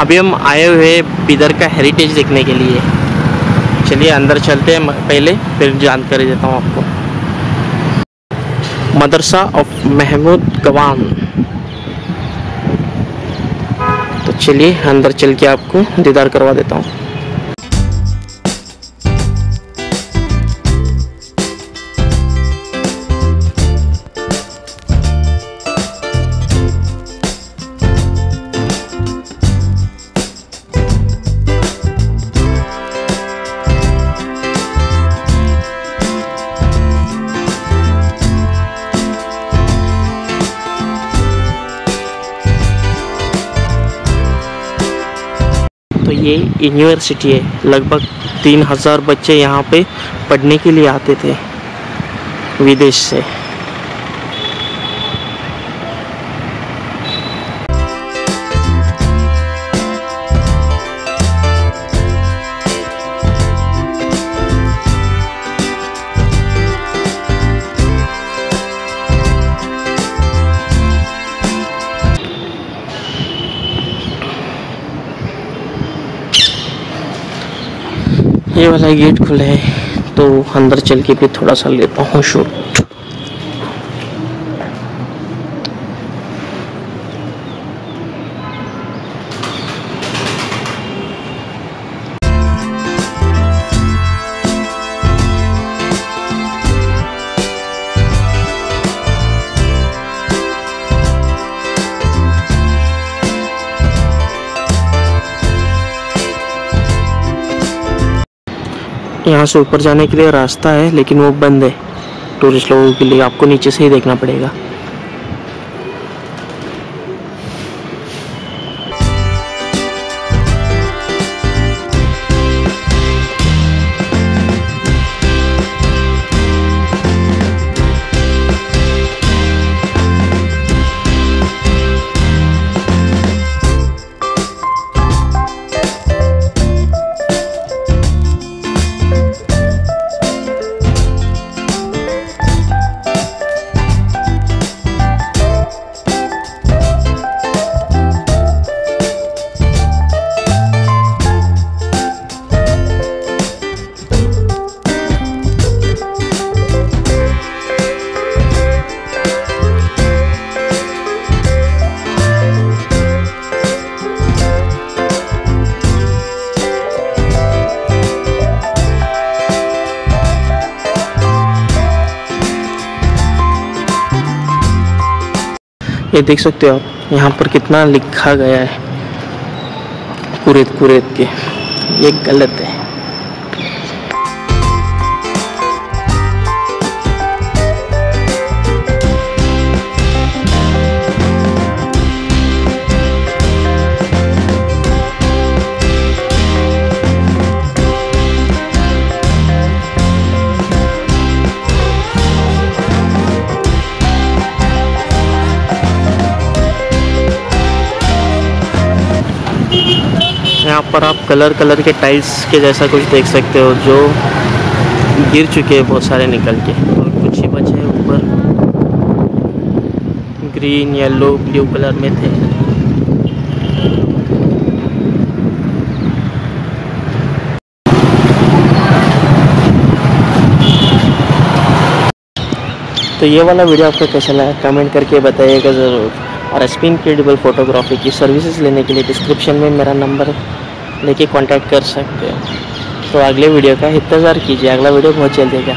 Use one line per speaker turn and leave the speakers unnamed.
अभी हम आए हुए बिदर का हेरिटेज देखने के लिए। चलिए अंदर चलते हैं पहले, फिर जानकारी देता हूँ आपको। मदरसा ऑफ़ महमूद गवान। तो चलिए अंदर चल के आपको दीदार करवा देता हूँ। ये यूनिवर्सिटी है। लगभग तीन हज़ार बच्चे यहाँ पे पढ़ने के लिए आते थे विदेश से। ये वाला गेट खुला है तो अंदर चल के भी थोड़ा सा लेता हूँ शूट। यहाँ से ऊपर जाने के लिए रास्ता है, लेकिन वो बंद है। टूरिस्ट लोगों के लिए आपको नीचे से ही देखना पड़ेगा। ये देख सकते हो आप, यहाँ पर कितना लिखा गया है। कुरेद कुरेद के। ये गलत है। यहाँ पर आप कलर कलर के टाइल्स के जैसा कुछ देख सकते हो, जो गिर चुके हैं बहुत सारे निकल के। और कुछ ही बचे हैं ऊपर। ग्रीन, येलो, ब्लू कलर में थे। तो ये वाला वीडियो आपको कैसा लगा, कमेंट करके बताइएगा ज़रूर। और स्पिन इनक्रेडिबल फोटोग्राफी की सर्विसेज़ लेने के लिए डिस्क्रिप्शन में मेरा नंबर लेके कांटेक्ट कर सकते हो। तो अगले वीडियो का इंतज़ार कीजिए। अगला वीडियो बहुत जल्दी आएगा।